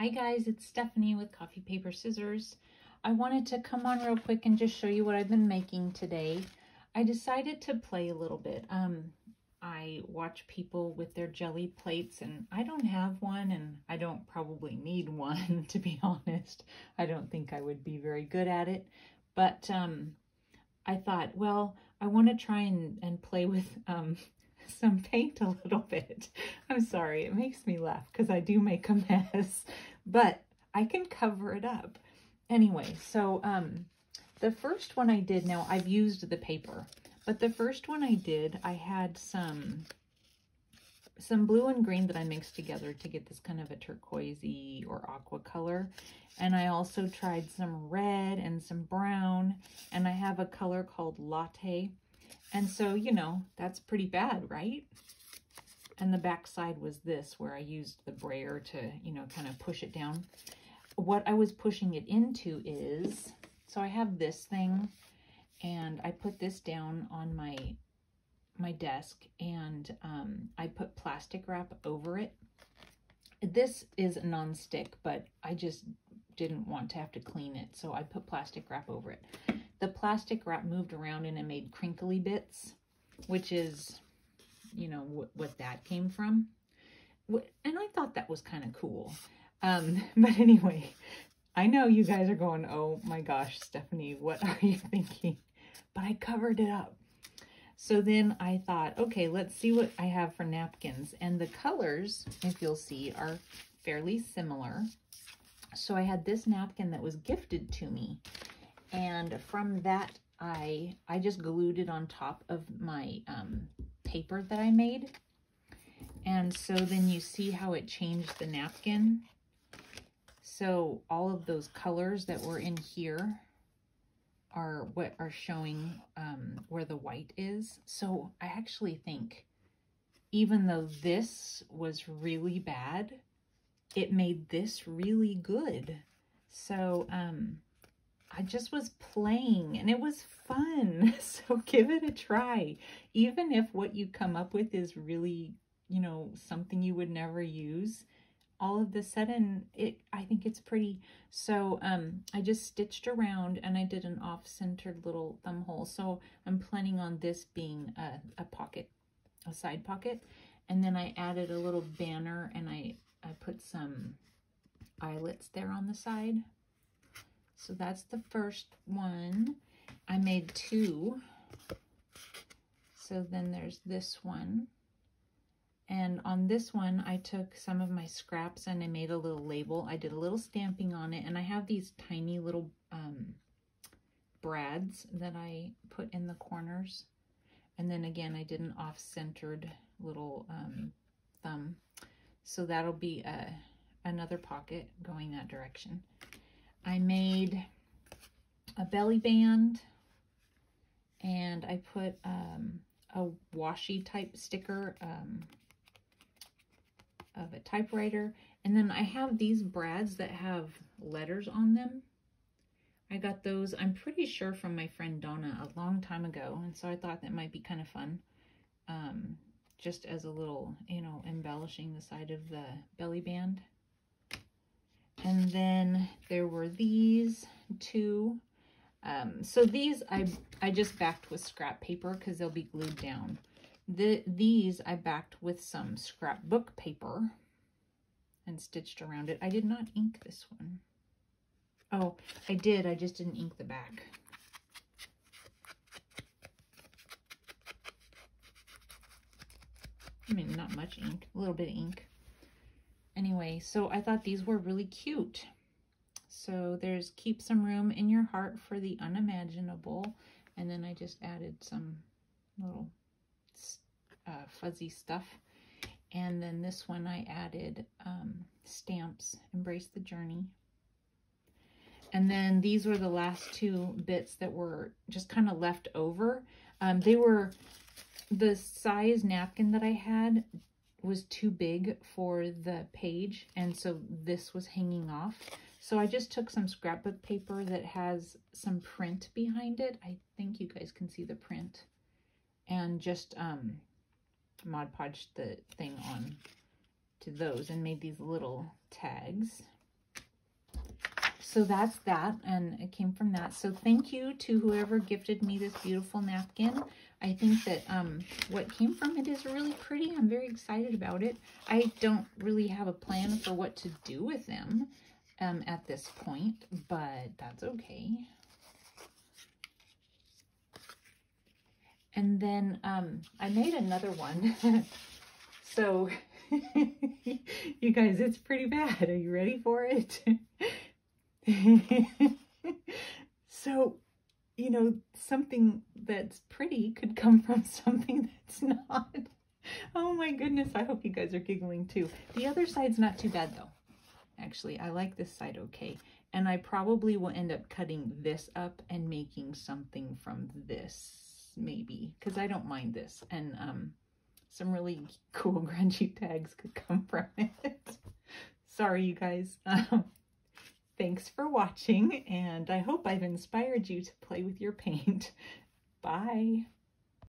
Hi guys, it's Stephanie with Coffee Paper Scissors. I wanted to come on real quick and just show you what I've been making today. I decided to play a little bit. Um, I watch people with their Gelli plates and I don't have one and I don't probably need one to be honest. I don't think I would be very good at it. But um, I thought, well, I want to try and, and play with um, some paint a little bit. I'm sorry, it makes me laugh because I do make a mess, but I can cover it up. Anyway, so um, the first one I did, now I've used the paper, but the first one I did, I had some some blue and green that I mixed together to get this kind of a turquoisey or aqua color. And I also tried some red and some brown, and I have a color called Latte. And so, you know, that's pretty bad, right? And the back side was this, where I used the brayer to, you know, kind of push it down. What I was pushing it into is, so I have this thing, and I put this down on my my desk, and um, I put plastic wrap over it. This is non-stick, but I just didn't want to have to clean it, so I put plastic wrap over it the plastic wrap moved around and it made crinkly bits, which is, you know, what, that came from. And I thought that was kind of cool. Um, but anyway, I know you guys are going, oh my gosh, Stephanie, what are you thinking? But I covered it up. So then I thought, okay, let's see what I have for napkins. And the colors, if you'll see, are fairly similar. So I had this napkin that was gifted to me. And from that, I, I just glued it on top of my um, paper that I made. And so then you see how it changed the napkin. So all of those colors that were in here are what are showing um, where the white is. So I actually think even though this was really bad, it made this really good. So um, I just was playing and it was fun. So give it a try. Even if what you come up with is really, you know, something you would never use, all of the sudden it I think it's pretty. So um I just stitched around and I did an off-centered little thumb hole. So I'm planning on this being a, a pocket, a side pocket. And then I added a little banner and I, I put some eyelets there on the side. So that's the first one. I made two. So then there's this one. And on this one, I took some of my scraps and I made a little label. I did a little stamping on it. And I have these tiny little um, brads that I put in the corners. And then again, I did an off-centered little um, thumb. So that'll be a, uh, another pocket going that direction. I made a belly band and I put um, a washi type sticker um, of a typewriter. And then I have these brads that have letters on them. I got those, I'm pretty sure from my friend Donna a long time ago. And so I thought that might be kind of fun. Um, just as a little, you know, embellishing the side of the belly band. And then there were these two. Um, so these I, I just backed with scrap paper because they'll be glued down. The, these I backed with some scrapbook paper and stitched around it. I did not ink this one. Oh, I did. I just didn't ink the back. I mean, not much ink, a little bit of ink. Anyway, so I thought these were really cute. So there's keep some room in your heart for the unimaginable. And then I just added some little uh, fuzzy stuff. And then this one I added um, stamps, Embrace the Journey. And then these were the last two bits that were just kind of left over. Um, they were the size napkin that I had was too big for the page and so this was hanging off. So I just took some scrapbook paper that has some print behind it. I think you guys can see the print. And just um, Mod Podged the thing on to those and made these little tags. so that's that, and it came from that. So thank you to whoever gifted me this beautiful napkin. I think that um, what came from it is really pretty. I'm very excited about it. I don't really have a plan for what to do with them um, at this point, but that's okay. And then um, I made another one. so you guys, it's pretty bad. Are you ready for it? so, you know, something that's pretty could come from something that's not. Oh my goodness, I hope you guys are giggling too. The other side's not too bad though. Actually, I like this side okay. And I probably will end up cutting this up and making something from this, maybe. Because I don't mind this. And um, some really cool grungy tags could come from it. Sorry, you guys. Um, thanks for watching, and I hope I've inspired you to play with your paint. Bye.